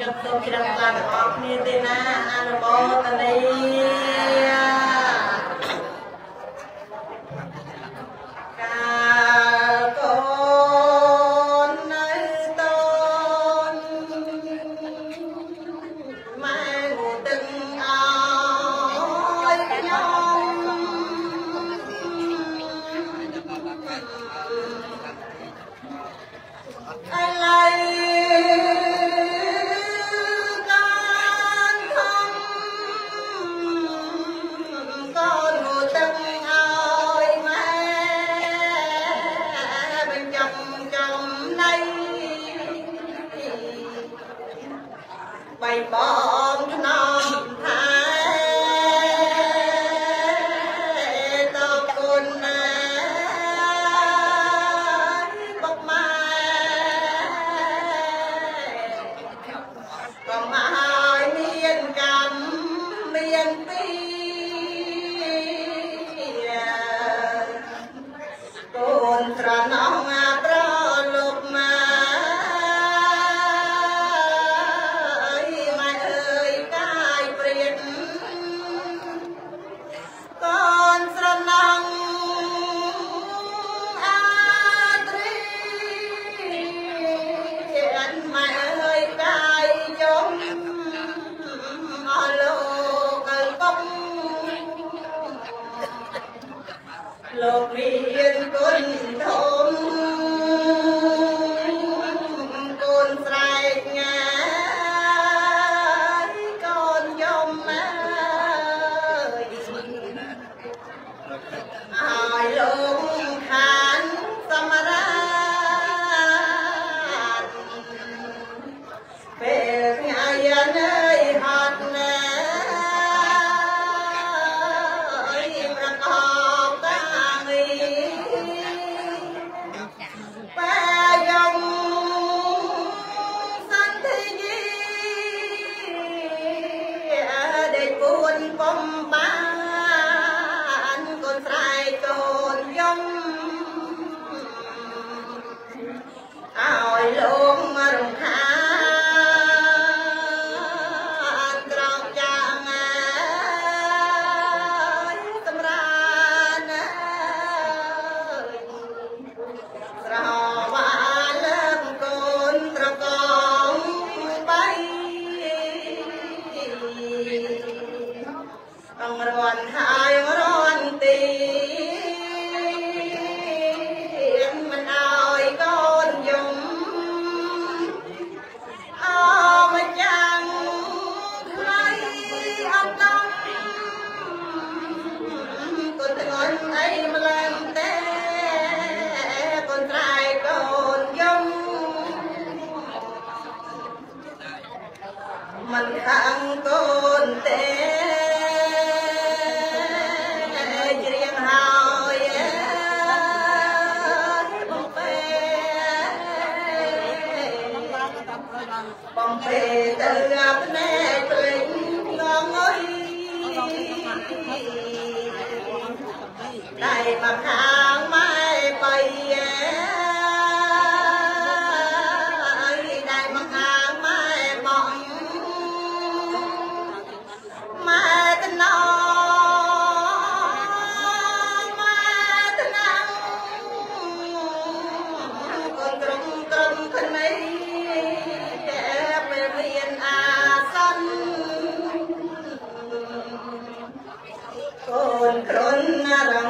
ចុះសូមជ្រាបថាទាំងអស់គ្នាទេណាអនុមោទនា លោករៀនគុណធម៌ Ohio. មិនខាងកូនទេជ្រៀងហើយបងពេបងពេទៅអាភ្នែកពេញងងអើយតែមកខា Nó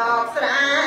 កស្រា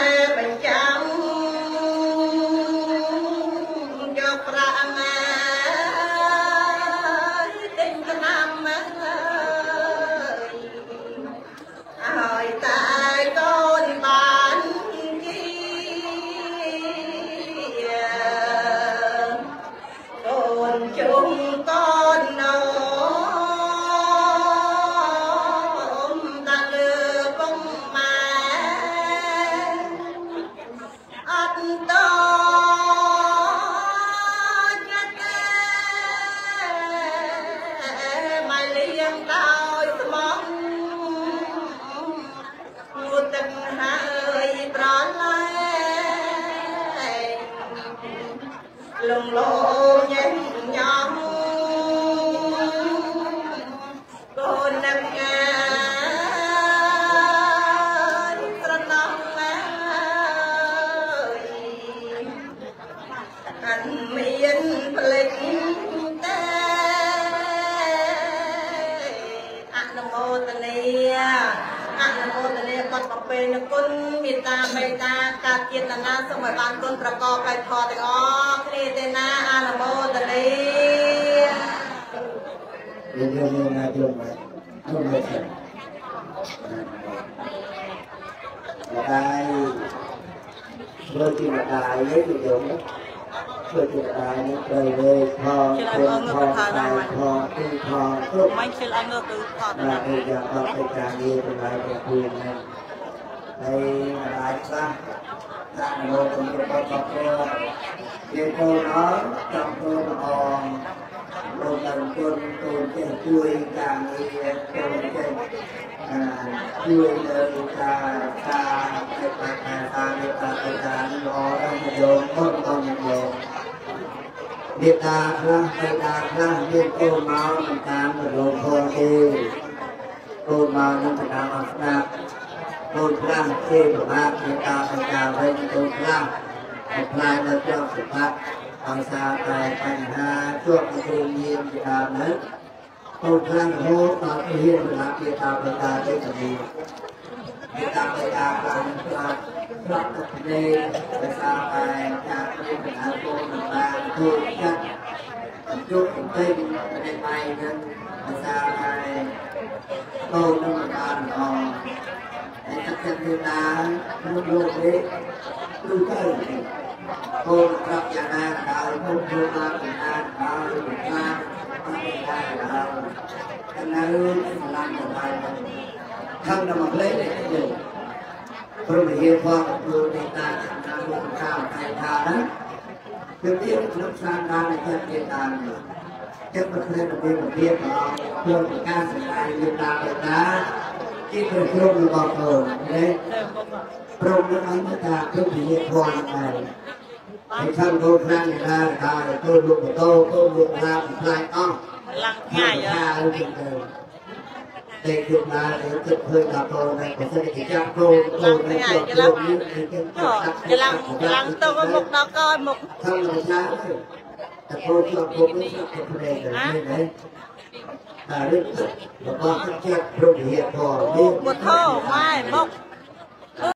លំលោញញញំកូននឹងអានត្រណោះឡើយអានមានផ្លេចតែអនុមោទនាអនុមោទនាបុត្រប្រពេនគុណមេត្តាបេតាកាជាតិណាសូមឲ្យបានគុណប្រកបដោយផលទាំងអស់ មកយល់មកទេម្ដាយធ្វើជាម្ដាយនេះគឺយល់ធ្វើជាម្ដាយនេះត្រូវវេផងគុណផងតែផងទីផងគ្រប់មិនជិលឲ្យងើគឺថតណាគេយ៉ាងដល់ទៅការងារទាំងឡាយទាំងពួងហ្នឹងហើយម្ដាយខ្លះដាក់នៅក្នុងរបស់របស់គាត់គេកូនអត់ចាំកូនអងលោកនឹង គុណកូនចេះជួយការងារកូនចេះអាជួយលើការការទៅការការទៅការទៅការល្អដល់យកគុណដល់យកមេត្តាខ្លះមេត្តាខ្លះមានកូនមកមិនតាមរលផងទេកូនមកនឹងតាមអស្ដាប់កូនខ្លះទេប្រមាថមេត្តាបញ្ញាវិញកូនខ្លះខ្លាយនៅជាប់សុភ័ក្រ អង្គការតែបញ្ហាជាប់នឹងគ្រូញៀនជាដើមនោះពលខ្លាំងរហូតដល់ហ៊ានវិលាជាតាបតាទេតានេះមេតាបតាបានប្រាប់ប្រាប់ទៅនេះដោយសារតែការព្រៀងបញ្ហាគោលនឹងបានទូចាត់ទូទៅនៃដៃនឹងដោយសារតែគោលនឹងបានល្អហើយទឹកចិត្តមេតាក្នុងលោកនេះទូទៅ គោលក្រកយ៉ាងណាដោយមុខយកឡើងពីណាដោយពីណាពីណាដល់នៅសម្លាប់ទៅហើយខាងដល់មកលេងនេះយើងព្រមហេតុផងទទួលនៃតាតាមមុខខាងថៃថាណាគឺទៀតក្នុងស្ថានភាពនៃចិត្តទៀតតាមនេះចិត្តប្រព្រឹត្តរបៀបរបៀបប្រអប់ខ្លួនប្រការសម្ដែងមេត្តាបេតាជាព្រះព្រំរបស់ព្រះណាព្រមនឹងអង្គថាគ្រប់វិញ្ញាណផងដែរ ta Thương thì hiện hoàn này Cái thân cô khăn người ta là ta là tôi lục của tôi Tôi lục ra một lại ong ឡើងញ៉ាយ Hai ở trên đời Đây được là để thực hơi gặp tôi này Có sẽ để chắc tôi Tôi này cho tôi như cái chân ច្រឡំច្រឡំទៅមុខដល់កោមុខ không là sao ta cô cho cô mới cho cô này là như thế à đức và con các cha pro hiện thọ មុខមុខធោម៉ែមុខ